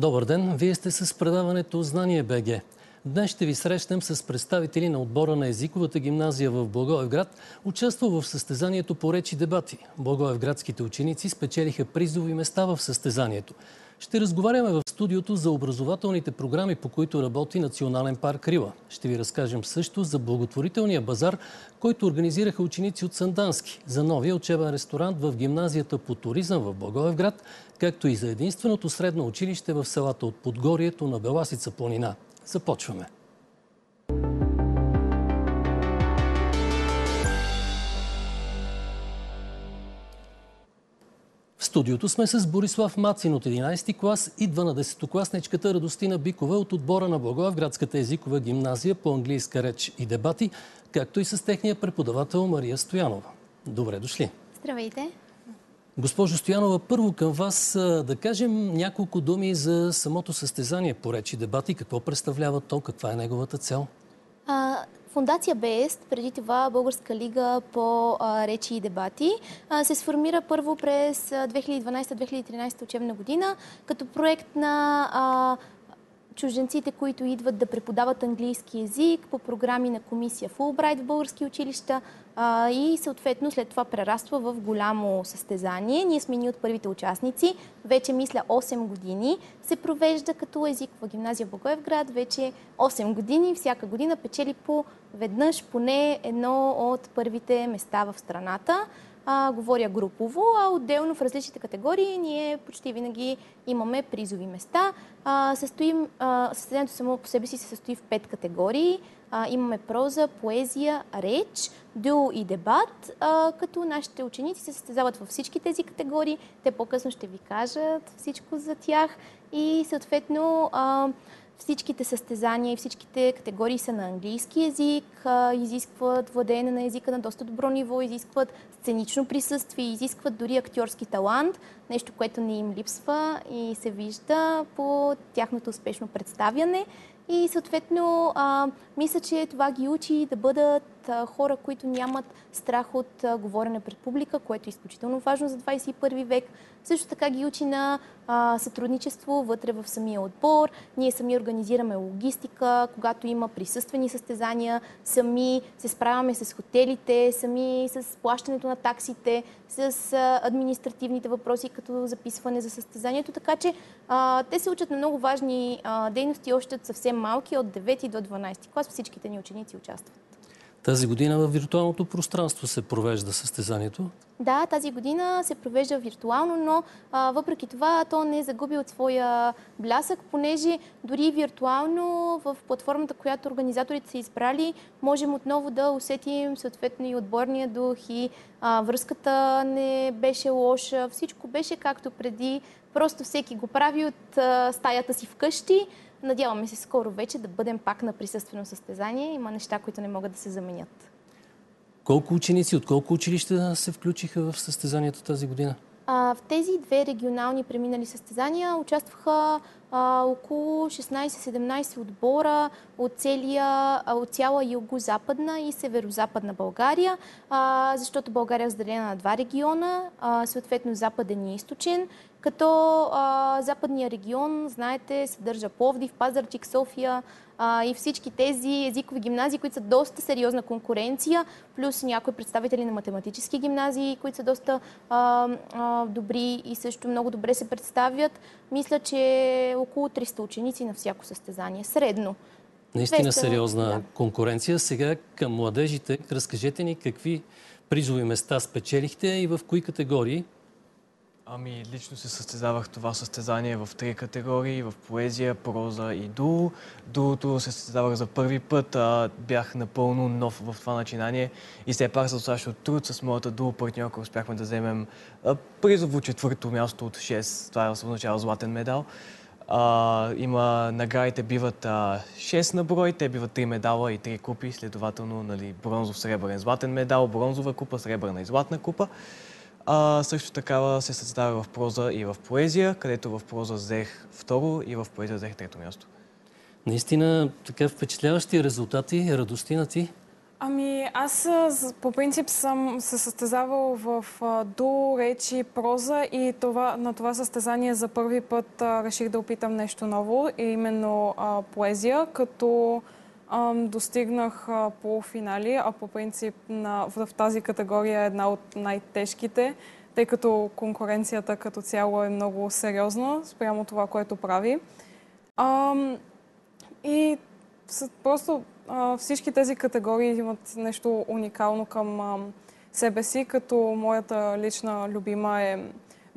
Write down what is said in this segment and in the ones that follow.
Добър ден! Вие сте с предаването Знание БГ. Днес ще ви срещнем с представители на отбора на езиковата гимназия в Благоевград, участва в състезанието по речи дебати. Благоевградските ученици спечелиха призови места в състезанието. Ще разговаряме в студиото за образователните програми, по които работи Национален парк Рила. Ще ви разкажем също за благотворителния базар, който организираха ученици от Сандански, за новия учебен ресторант в гимназията по туризъм в Благоевград, както и за единственото средно училище в селата от Подгорието на Беласица планина. Започваме. В студиото сме с Борислав Мацин от 11 клас и 12-класничката Радостина Бикова от отбора на Благоевградската езикова гимназия по английска реч и дебати, както и с техния преподавател Мария Стоянова. Добре дошли! Здравейте! Госпожо Стоянова, първо към вас да кажем няколко думи за самото състезание по речи дебати. Какво представлява то? Каква е неговата цел? А, Фундация БЕСТ, преди това Българска лига по а, речи и дебати, а, се сформира първо през 2012-2013 учебна година като проект на а, чужденците, които идват да преподават английски язик по програми на комисия Фулбрайт в български училища а, и съответно след това прераства в голямо състезание. Ние сме ни от първите участници. Вече мисля 8 години се провежда като език в гимназия Богоевград. Вече 8 години всяка година печели по веднъж поне едно от първите места в страната а, говоря групово, а отделно в различните категории ние почти винаги имаме призови места. А, състоим, а, състезанието само по себе си се състои в пет категории. А, имаме проза, поезия, реч, дуо и дебат, а, като нашите ученици се състезават във всички тези категории. Те по-късно ще ви кажат всичко за тях и съответно а, Всичките състезания и всичките категории са на английски язик, изискват владеене на езика на доста добро ниво, изискват сценично присъствие, изискват дори актьорски талант, нещо, което не им липсва и се вижда по тяхното успешно представяне. И съответно, а, мисля, че това ги учи да бъдат а, хора, които нямат страх от а, говорене пред публика, което е изключително важно за 21 век. Също така ги учи на а, сътрудничество вътре в самия отбор. Ние сами организираме логистика, когато има присъствени състезания, сами се справяме с хотелите, сами с плащането на таксите, с а, административните въпроси, като записване за състезанието. Така че те се учат на много важни дейности още от съвсем малки, от 9 до 12 клас. Всичките ни ученици участват. Тази година в виртуалното пространство се провежда състезанието. Да, тази година се провежда виртуално, но а, въпреки това то не е загуби от своя блясък, понеже дори виртуално в платформата, която организаторите са избрали, можем отново да усетим съответно и отборния дух и а, връзката не беше лоша, всичко беше както преди, просто всеки го прави от а, стаята си вкъщи. Надяваме се скоро вече да бъдем пак на присъствено състезание. Има неща, които не могат да се заменят. Колко ученици от колко училища се включиха в състезанието тази година? А, в тези две регионални преминали състезания участваха а, около 16-17 отбора от, целия, от цяла юго-западна и северо-западна България, а, защото България е разделена на два региона, съответно западен и източен, като а, западния регион, знаете, съдържа Пловдив, Пазарчик, София, а, и всички тези езикови гимназии, които са доста сериозна конкуренция, плюс някои представители на математически гимназии, които са доста а, а, добри и също много добре се представят. Мисля, че около 300 ученици на всяко състезание, средно. Наистина 200, сериозна да. конкуренция. Сега към младежите, разкажете ни какви призови места спечелихте и в кои категории? Ами, лично се състезавах това състезание в три категории, в поезия, проза и дуо. Дуото се състезавах за първи път, а, бях напълно нов в това начинание и все пак с от труд с моята дуо партньорка успяхме да вземем а, призово четвърто място от 6. Това е означава златен медал. А, има наградите биват а, 6 на брой, те биват 3 медала и 3 купи, следователно нали, бронзов, сребърен, златен медал, бронзова купа, сребърна и златна купа. А, също така се създава в проза и в поезия, където в проза взех второ и в поезия взех трето място. Наистина, така впечатляващи резултати, радостина ти. Ами, аз по принцип съм се състезавал в до речи, проза и това, на това състезание за първи път а, реших да опитам нещо ново, именно а, поезия, като достигнах а, полуфинали, а по принцип на, в, тази категория е една от най-тежките, тъй като конкуренцията като цяло е много сериозна спрямо това, което прави. А, и просто всички тези категории имат нещо уникално към себе си, като моята лична любима е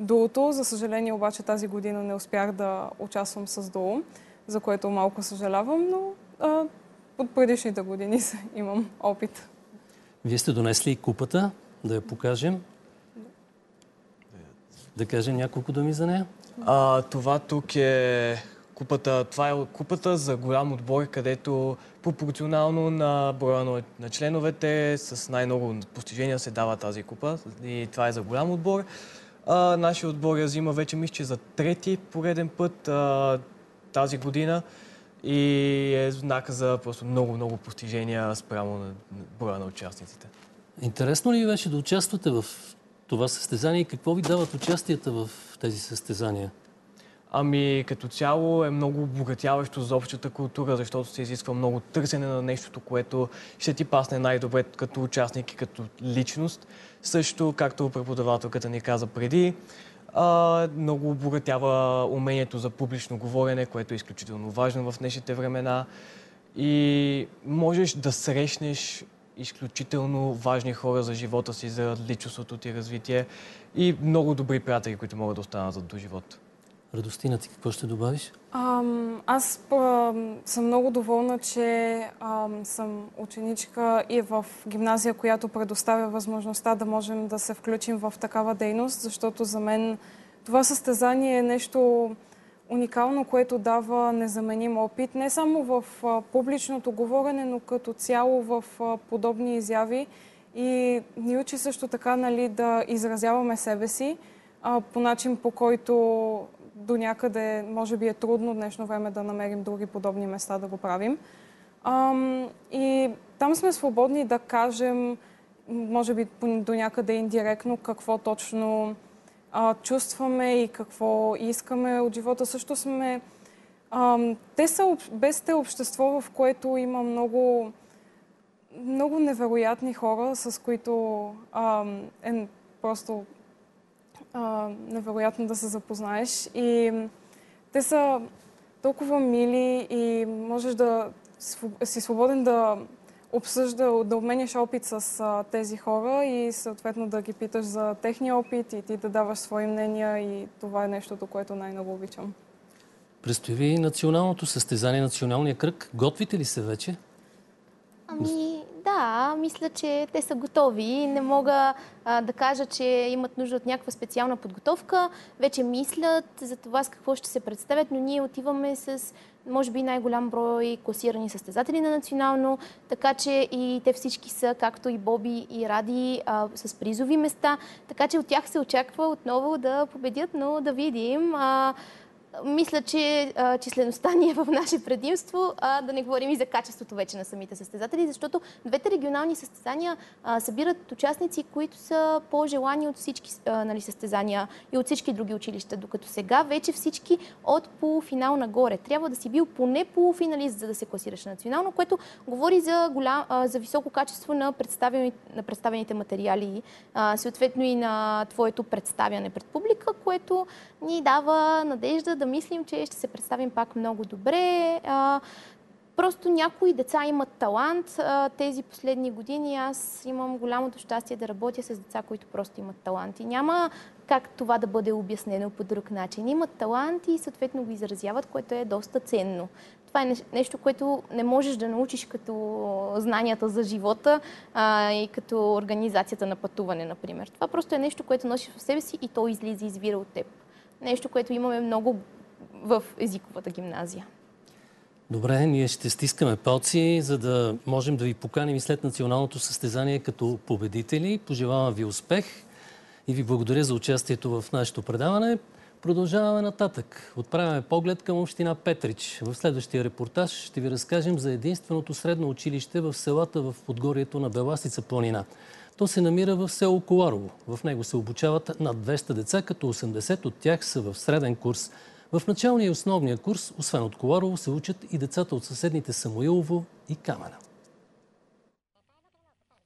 дуото. За съжаление обаче тази година не успях да участвам с дуо, за което малко съжалявам, но а, от предишните години имам опит. Вие сте донесли купата, да я покажем. Да кажем няколко думи за нея. А, това тук е купата. Това е купата за голям отбор, където пропорционално на броя на, на членовете с най-много постижения се дава тази купа. И това е за голям отбор. А, нашия отбор я взима вече, мисля, че за трети пореден път а, тази година и е знака за просто много-много постижения спрямо на броя на участниците. Интересно ли беше да участвате в това състезание и какво ви дават участията в тези състезания? Ами като цяло е много обогатяващо за общата култура, защото се изисква много търсене на нещото, което ще ти пасне най-добре като участник и като личност. Също, както преподавателката ни каза преди, а, много обогатява умението за публично говорене, което е изключително важно в днешните времена. И можеш да срещнеш изключително важни хора за живота си, за личностното ти развитие и много добри приятели, които могат да останат до живота. Радостина, ти какво ще добавиш? Аз съм много доволна, че съм ученичка и в гимназия, която предоставя възможността да можем да се включим в такава дейност, защото за мен това състезание е нещо уникално, което дава незаменим опит, не само в публичното говорене, но като цяло в подобни изяви и ни учи също така нали, да изразяваме себе си по начин, по който до някъде, може би е трудно днешно време да намерим други подобни места да го правим. Ам, и там сме свободни да кажем, може би до някъде индиректно, какво точно а, чувстваме и какво искаме от живота. Също сме... Ам, те са, без те общество, в което има много, много невероятни хора, с които ам, е просто а, невероятно да се запознаеш. И те са толкова мили и можеш да си свободен да обсъжда, да обменяш опит с а, тези хора и съответно да ги питаш за техния опит и ти да даваш свои мнения и това е нещото, което най-много обичам. Престои ви националното състезание, националния кръг. Готвите ли се вече? Ами, да, мисля, че те са готови. Не мога а, да кажа, че имат нужда от някаква специална подготовка. Вече мислят за това с какво ще се представят, но ние отиваме с, може би, най-голям брой класирани състезатели на национално, така че и те всички са, както и Боби и Ради, а, с призови места. Така че от тях се очаква отново да победят, но да видим. А, мисля, че а, числеността ни е в наше предимство, а да не говорим и за качеството вече на самите състезатели, защото двете регионални състезания а, събират участници, които са по-желани от всички а, нали, състезания и от всички други училища, докато сега вече всички от полуфинал нагоре. Трябва да си бил поне полуфиналист, за да се класираш национално, което говори за, голям, а, за високо качество на, представени, на представените материали, а, съответно и на твоето представяне пред публика, което ни дава надежда да мислим, че ще се представим пак много добре. А, просто някои деца имат талант. Тези последни години аз имам голямото щастие да работя с деца, които просто имат талант. И няма как това да бъде обяснено по друг начин. Имат талант и съответно го изразяват, което е доста ценно. Това е нещо, което не можеш да научиш като знанията за живота а, и като организацията на пътуване, например. Това просто е нещо, което носиш в себе си и то излиза извира от теб. Нещо, което имаме много в езиковата гимназия. Добре, ние ще стискаме палци, за да можем да ви поканим и след националното състезание като победители. Пожелавам ви успех и ви благодаря за участието в нашето предаване. Продължаваме нататък. Отправяме поглед към община Петрич. В следващия репортаж ще ви разкажем за единственото средно училище в селата в подгорието на Беласица планина. То се намира в село Коларово. В него се обучават над 200 деца, като 80 от тях са в среден курс. В началния и основния курс, освен от Коларово, се учат и децата от съседните Самуилово и Камена.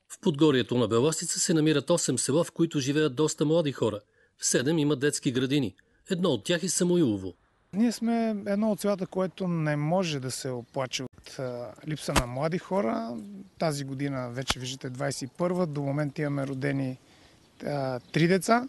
В подгорието на Беласица се намират 8 села, в които живеят доста млади хора. В 7 има детски градини. Едно от тях е Самуилово. Ние сме едно от селата, което не може да се оплаче липса на млади хора. Тази година вече виждате 21 До момента имаме родени три деца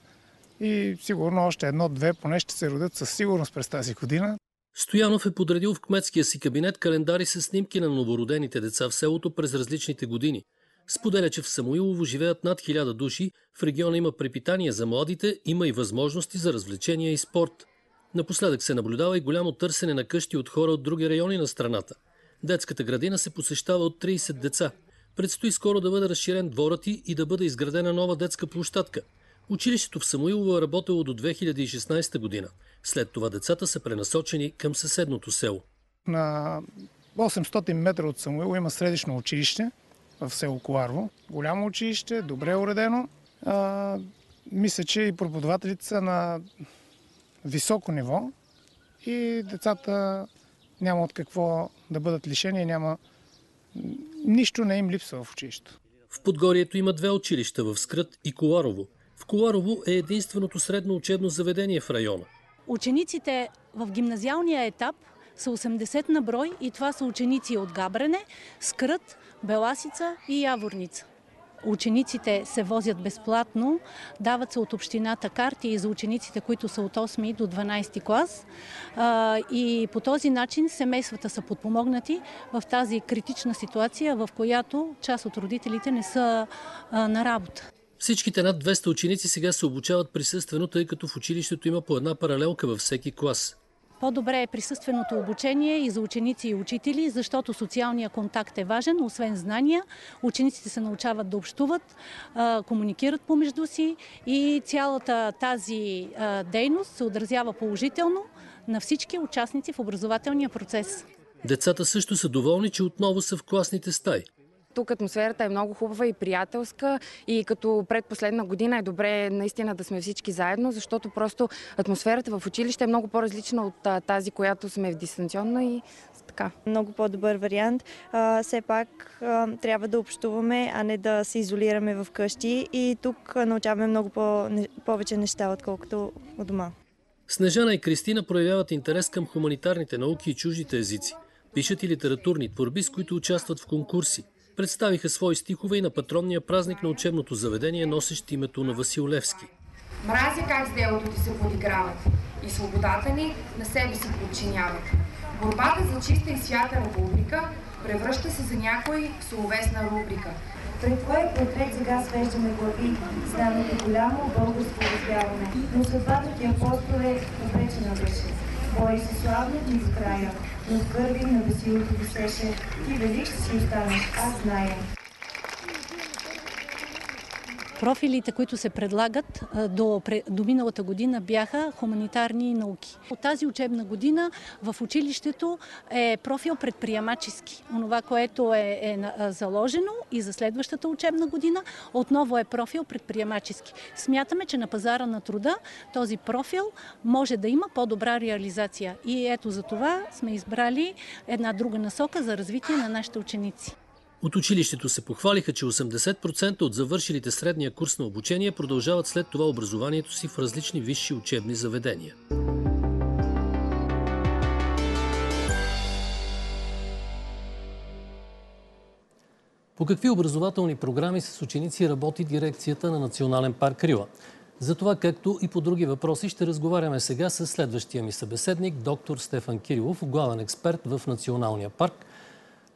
и сигурно още едно-две поне ще се родят със сигурност през тази година. Стоянов е подредил в кметския си кабинет календари с снимки на новородените деца в селото през различните години. Споделя, че в Самуилово живеят над 1000 души, в региона има препитание за младите, има и възможности за развлечения и спорт. Напоследък се наблюдава и голямо търсене на къщи от хора от други райони на страната. Детската градина се посещава от 30 деца. Предстои скоро да бъде разширен дворът и, да бъде изградена нова детска площадка. Училището в Самуилово е работело до 2016 година. След това децата са пренасочени към съседното село. На 800 метра от Самуилово има средично училище в село Коларво. Голямо училище, добре уредено. А, мисля, че и преподавателите са на високо ниво и децата няма от какво да бъдат лишени, няма нищо не им липсва в училището. В Подгорието има две училища в Скрът и Коларово. В Коларово е единственото средно учебно заведение в района. Учениците в гимназиалния етап са 80 на брой и това са ученици от Габрене, Скрът, Беласица и Яворница. Учениците се возят безплатно, дават се от общината карти за учениците, които са от 8 до 12 клас. И по този начин семействата са подпомогнати в тази критична ситуация, в която част от родителите не са на работа. Всичките над 200 ученици сега се обучават присъствено, тъй като в училището има по една паралелка във всеки клас. По-добре е присъственото обучение и за ученици и учители, защото социалният контакт е важен, освен знания. Учениците се научават да общуват, комуникират помежду си и цялата тази дейност се отразява положително на всички участници в образователния процес. Децата също са доволни, че отново са в класните стаи. Тук атмосферата е много хубава и приятелска и като предпоследна година е добре наистина да сме всички заедно, защото просто атмосферата в училище е много по-различна от тази, която сме в дистанционно и така. Много по-добър вариант. А, все пак а, трябва да общуваме, а не да се изолираме в къщи и тук научаваме много по- повече неща, отколкото у дома. Снежана и Кристина проявяват интерес към хуманитарните науки и чуждите езици. Пишат и литературни творби, с които участват в конкурси представиха свои стихове и на патронния празник на учебното заведение, носещ името на Васил Левски. Мразя как с делото ти се подиграват и свободата ни на себе си подчиняват. Борбата за чиста и свята република превръща се за някой в словесна рубрика. Пред твой портрет сега свеждаме глави, знамето голямо българско развяване, но съдбата ти апостол е обречена беше. Бой се славно ти изкрая, но в кърви на веселото висеше, ти велик си останеш, аз зная. Профилите, които се предлагат до, до миналата година бяха хуманитарни науки. От тази учебна година в училището е профил предприемачески. Онова, което е, е заложено и за следващата учебна година, отново е профил предприемачески. Смятаме, че на пазара на труда този профил може да има по-добра реализация. И ето за това сме избрали една друга насока за развитие на нашите ученици. От училището се похвалиха, че 80% от завършилите средния курс на обучение продължават след това образованието си в различни висши учебни заведения. По какви образователни програми с ученици работи дирекцията на Национален парк Рила? За това, както и по други въпроси, ще разговаряме сега с следващия ми събеседник, доктор Стефан Кирилов, главен експерт в Националния парк.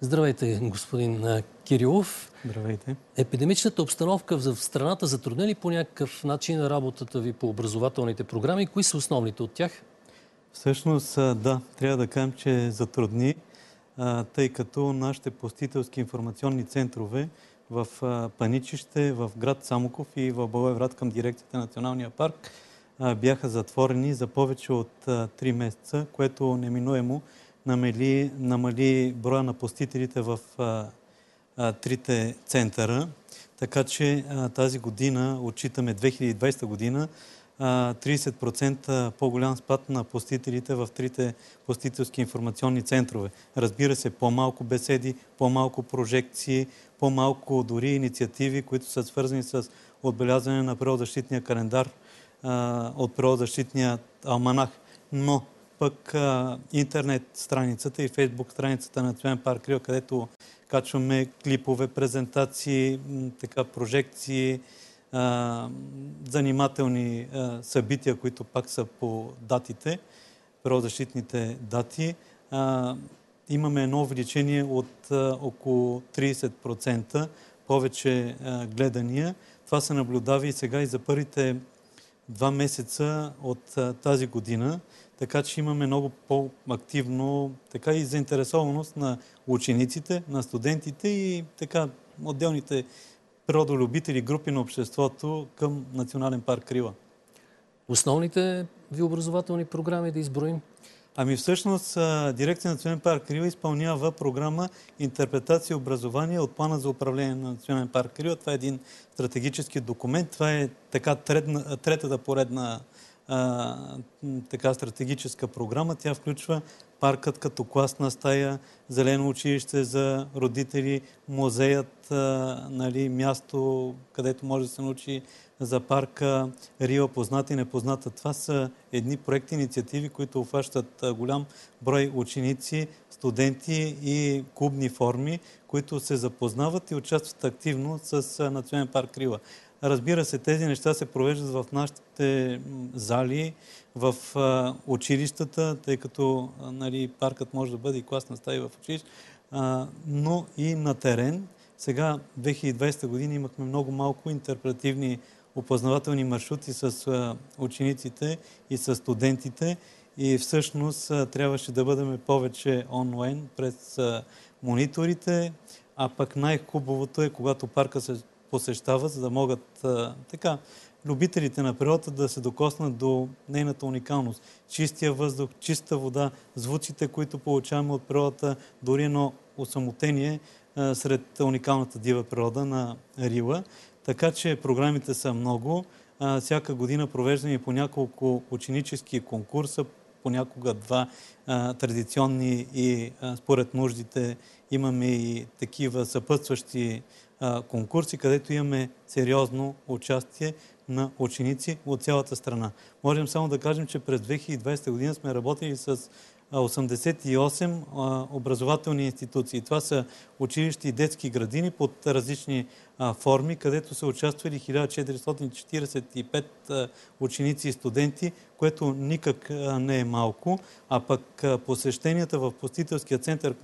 Здравейте, господин Кирилов. Здравейте. Епидемичната обстановка в страната затрудни ли по някакъв начин работата ви по образователните програми? Кои са основните от тях? Всъщност, да, трябва да кажем, че затрудни, тъй като нашите постителски информационни центрове в Паничище, в град Самоков и в Благоевград към дирекцията на Националния парк бяха затворени за повече от 3 месеца, което неминуемо намали, намали броя на посетителите в трите центъра. Така че тази година, отчитаме 2020 година, 30% по-голям спад на посетителите в трите посетителски информационни центрове. Разбира се, по-малко беседи, по-малко прожекции, по-малко дори инициативи, които са свързани с отбелязване на природозащитния календар от природозащитния алманах. Но пък интернет страницата и фейсбук страницата на Национален парк Рио, където качваме клипове, презентации, така, прожекции, занимателни събития, които пак са по датите, природозащитните дати. Имаме едно увеличение от около 30% повече гледания. Това се наблюдава и сега и за първите два месеца от тази година, така че имаме много по-активно така и заинтересованост на учениците, на студентите и така отделните природолюбители, групи на обществото към Национален парк Крила. Основните ви образователни програми да изброим? Ами всъщност дирекция на Национален парк Крила изпълнява програма Интерпретация и образование от плана за управление на Национален парк Крила. Това е един стратегически документ. Това е така третата поредна а, така стратегическа програма. Тя включва паркът като класна стая, зелено училище за родители, музеят, а, нали, място, където може да се научи за парка Рио, позната и непозната. Това са едни проекти, инициативи, които обхващат голям брой ученици, студенти и клубни форми, които се запознават и участват активно с Национален парк Рила. Разбира се, тези неща се провеждат в нашите зали, в училищата, тъй като нали, паркът може да бъде и класна стая в училище, но и на терен. Сега, 2020 година, имахме много малко интерпретивни опознавателни маршрути с учениците и с студентите и всъщност трябваше да бъдем повече онлайн през мониторите, а пък най-хубавото е, когато парка се посещава, за да могат така любителите на природата да се докоснат до нейната уникалност. Чистия въздух, чиста вода, звуците, които получаваме от природата, дори едно осамотение сред уникалната дива природа на Рила. Така че програмите са много. Всяка година провеждаме по няколко ученически конкурса, понякога два традиционни и според нуждите имаме и такива съпътстващи конкурси, където имаме сериозно участие на ученици от цялата страна. Можем само да кажем, че през 2020 година сме работили с 88 образователни институции. Това са училища и детски градини под различни форми, където са участвали 1445 ученици и студенти, което никак не е малко, а пък посещенията в център,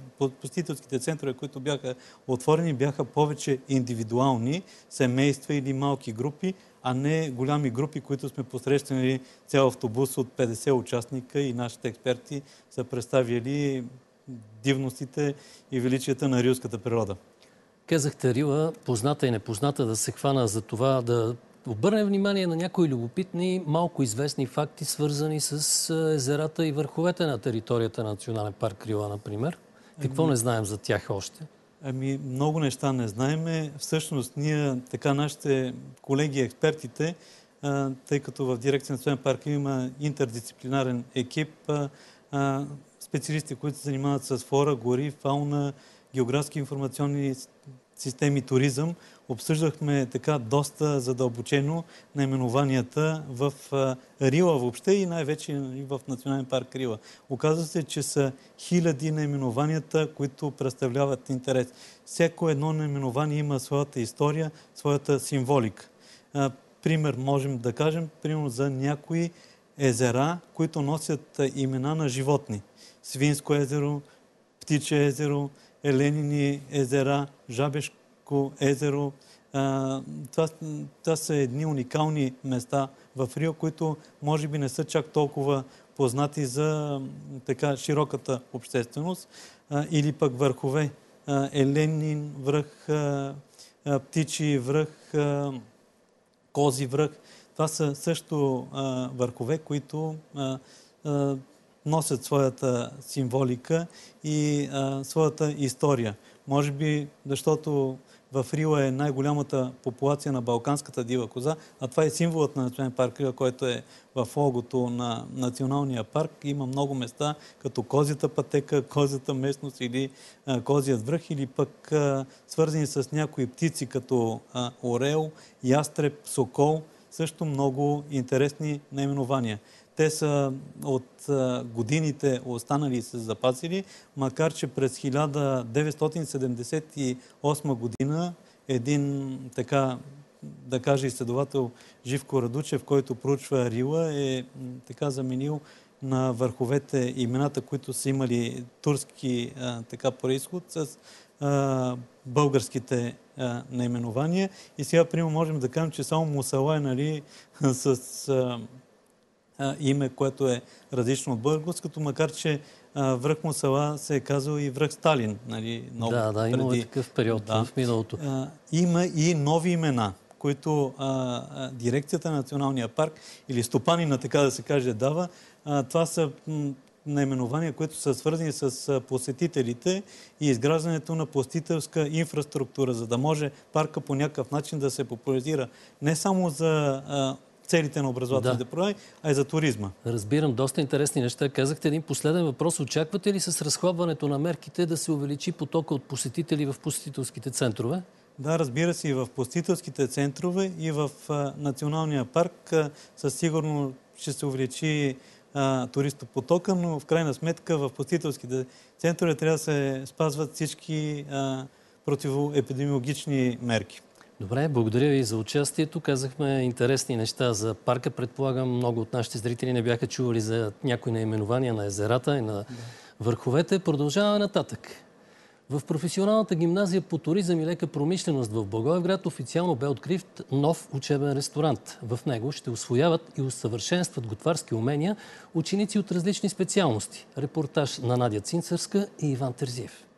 посетителските центрове, които бяха отворени, бяха повече индивидуални, семейства или малки групи, а не голями групи, които сме посрещани цял автобус от 50 участника и нашите експерти са представили дивностите и величията на рилската природа. Казахте Рила, позната и непозната, да се хвана за това да обърнем внимание на някои любопитни, малко известни факти, свързани с езерата и върховете на територията на Национален парк Рила, например. Какво ами- не знаем за тях още? Ами, много неща не знаеме. Всъщност, ние, така нашите колеги експертите, тъй като в дирекция на Национален парк има интердисциплинарен екип, специалисти, които се занимават с флора, гори, фауна, географски информационни системи туризъм, обсъждахме така доста задълбочено наименованията в Рила въобще и най-вече и в Национален парк Рила. Оказва се, че са хиляди наименованията, които представляват интерес. Всяко едно наименование има своята история, своята символика. Пример можем да кажем, примерно за някои езера, които носят имена на животни. Свинско езеро, Птиче езеро, Еленини езера, Жабешко езеро. Това, това са едни уникални места в Рио, които може би не са чак толкова познати за така широката общественост. Или пък върхове. Еленин връх, Птичи връх, Кози връх. Това са също а, върхове, които а, а, носят своята символика и а, своята история. Може би, защото в Рила е най-голямата популация на балканската дива коза, а това е символът на Национален парк Рила, който е в логото на Националния парк. Има много места, като козята пътека, козята местност или а, козият връх, или пък а, свързани с някои птици, като а, орел, ястреб, сокол. Също много интересни наименования. Те са от годините останали и се запазили, макар че през 1978 година един така, да кажа изследовател Живко Радучев, който проучва Рила, е така заменил на върховете имената, които са имали турски така происход с българските а, наименования. И сега, примерно, можем да кажем, че само Мусала е нали, с име, което е различно от българското, макар че връх Мусала се е казал и връх Сталин. Нали, много да, да, има преди... такъв период да. в миналото. има и нови имена, които а, дирекцията на Националния парк или стопанина, така да се каже, дава. А, това са наименования, които са свързани с посетителите и изграждането на посетителска инфраструктура, за да може парка по някакъв начин да се популяризира не само за целите на образователните да. програми, а и за туризма. Разбирам, доста интересни неща. Казахте един последен въпрос. Очаквате ли с разхлабването на мерките да се увеличи потока от посетители в посетителските центрове? Да, разбира се, и в посетителските центрове, и в а, Националния парк а, със сигурно ще се увеличи туристопотока, но в крайна сметка в посетителските центрове трябва да се спазват всички а, противоепидемиологични мерки. Добре, благодаря ви за участието. Казахме интересни неща за парка. Предполагам, много от нашите зрители не бяха чували за някои наименования на езерата и на да. върховете. Продължаваме нататък. В професионалната гимназия по туризъм и лека промишленост в Благоевград официално бе открит нов учебен ресторант. В него ще освояват и усъвършенстват готварски умения ученици от различни специалности. Репортаж на Надя Цинцърска и Иван Терзиев.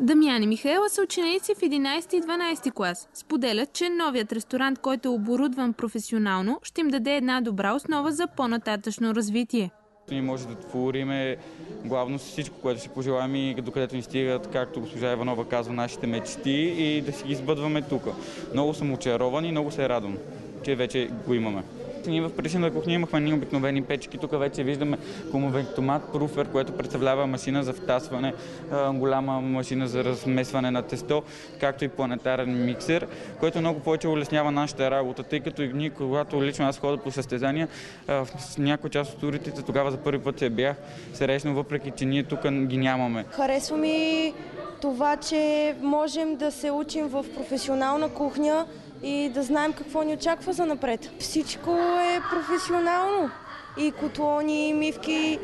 Дамян и Михаела са ученици в 11 и 12 клас. Споделят, че новият ресторант, който е оборудван професионално, ще им даде една добра основа за по-нататъчно развитие. Ние може да твориме главно всичко, което си пожелаем и докъдето ни стигат, както госпожа Иванова казва, нашите мечти и да си ги избъдваме тук. Много съм очарован и много се радвам, че вече го имаме. Ние в предишната кухня имахме ни обикновени печки. Тук вече виждаме томат, пруфер, което представлява машина за втасване, голяма машина за размесване на тесто, както и планетарен миксер, който много повече улеснява нашата работа, тъй като и ние, когато лично аз ходя по състезания, в някои част от турите тогава за първи път се бях срещнал, въпреки че ние тук ги нямаме. Харесва ми това, че можем да се учим в професионална кухня, и да знаем какво ни очаква за напред. Всичко е професионално. И котлони, и мивки,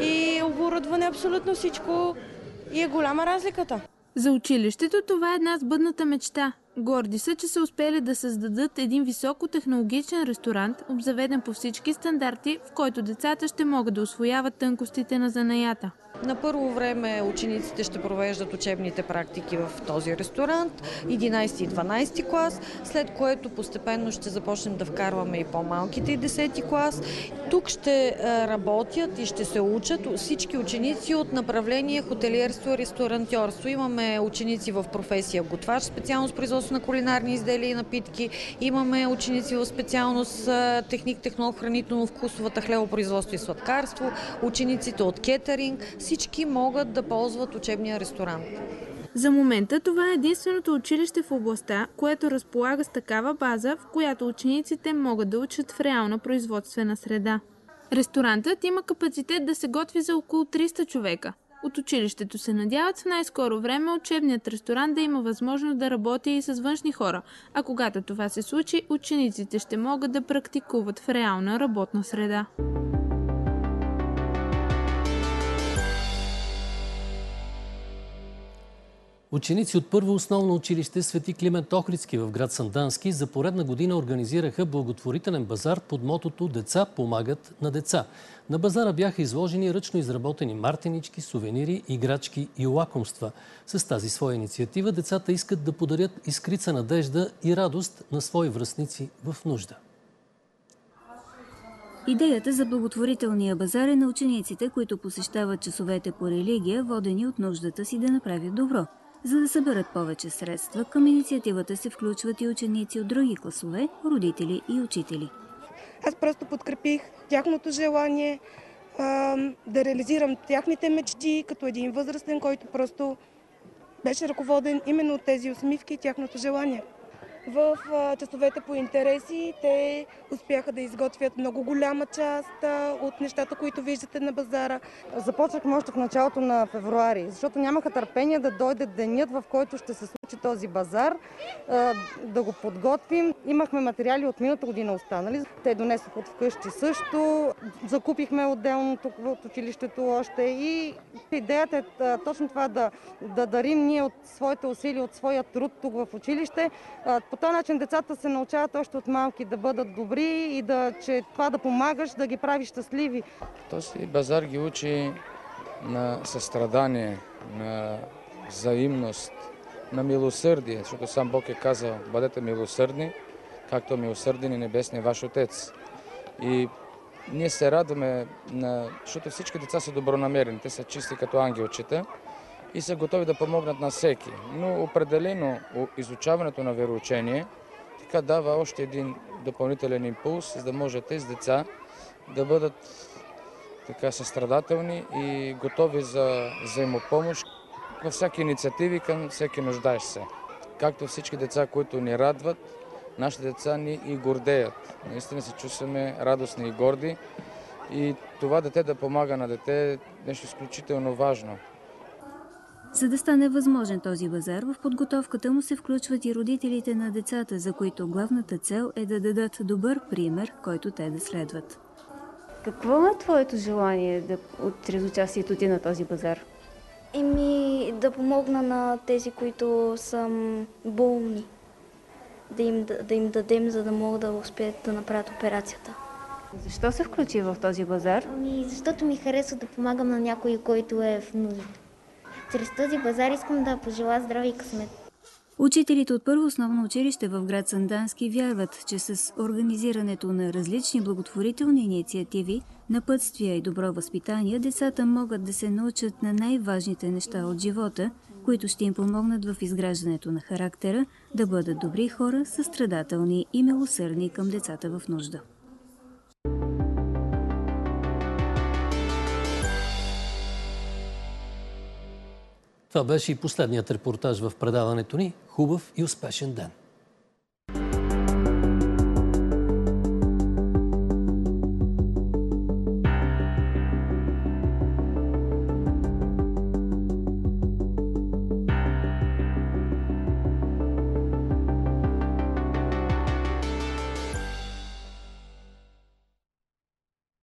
и оборудване, абсолютно всичко. И е голяма разликата. За училището това е една сбъдната мечта. Горди са, че са успели да създадат един високотехнологичен ресторант, обзаведен по всички стандарти, в който децата ще могат да освояват тънкостите на занаята. На първо време учениците ще провеждат учебните практики в този ресторант, 11 и 12 клас, след което постепенно ще започнем да вкарваме и по-малките и 10 клас. Тук ще е, работят и ще се учат всички ученици от направление хотелиерство и ресторантьорство. Имаме ученици в професия готвач, специалност производство на кулинарни изделия и напитки. Имаме ученици в специалност е, техник, технолог, хранително-вкусовата хлебопроизводство и сладкарство, учениците от кетеринг, всички могат да ползват учебния ресторант. За момента това е единственото училище в областта, което разполага с такава база, в която учениците могат да учат в реална производствена среда. Ресторантът има капацитет да се готви за около 300 човека. От училището се надяват в най-скоро време учебният ресторант да има възможност да работи и с външни хора, а когато това се случи, учениците ще могат да практикуват в реална работна среда. Ученици от първо основно училище Свети Климент Охридски в град Сандански за поредна година организираха благотворителен базар под мотото «Деца помагат на деца». На базара бяха изложени ръчно изработени мартенички, сувенири, играчки и лакомства. С тази своя инициатива децата искат да подарят искрица надежда и радост на свои връзници в нужда. Идеята за благотворителния базар е на учениците, които посещават часовете по религия, водени от нуждата си да направят добро. За да съберат повече средства, към инициативата се включват и ученици от други класове, родители и учители. Аз просто подкрепих тяхното желание а, да реализирам тяхните мечти като един възрастен, който просто беше ръководен именно от тези усмивки и тяхното желание. В часовете по интереси те успяха да изготвят много голяма част от нещата, които виждате на базара. Започнахме още в началото на февруари, защото нямаха търпение да дойде денят, в който ще се случи този базар, да го подготвим. Имахме материали от миналата година останали. Те донесоха от вкъщи също. Закупихме отделно тук от училището още и идеята е точно това да, да дарим ние от своите усилия, от своя труд тук в училище. По този начин децата се научават още от малки да бъдат добри и да, че това да помагаш, да ги прави щастливи. Този базар ги учи на състрадание, на взаимност, на милосърдие, защото сам Бог е казал, бъдете милосърдни, както е милосърден и небесния ваш Отец. И ние се радваме, на... защото всички деца са добронамерени, те са чисти като ангелчета и са готови да помогнат на всеки. Но определено изучаването на вероучение така дава още един допълнителен импулс, за да може тези деца да бъдат така състрадателни и готови за взаимопомощ във всяки инициативи към всеки нуждаещ се. Както всички деца, които ни радват, нашите деца ни и гордеят. Наистина се чувстваме радостни и горди и това дете да помага на дете е нещо изключително важно. За да стане възможен този базар, в подготовката му се включват и родителите на децата, за които главната цел е да дадат добър пример, който те да следват. Какво е твоето желание да, чрез участието ти на този базар? Еми да помогна на тези, които са болни. Да им, да, да им дадем, за да могат да успеят да направят операцията. Защо се включи в този базар? Ами, защото ми харесва да помагам на някой, който е в нужда. Чрез този базар искам да пожела здраве и късмет. Учителите от първо основно училище в град Сандански вярват, че с организирането на различни благотворителни инициативи, напътствия и добро възпитание, децата могат да се научат на най-важните неща от живота, които ще им помогнат в изграждането на характера, да бъдат добри хора, състрадателни и милосърдни към децата в нужда. Това беше и последният репортаж в предаването ни. Хубав и успешен ден!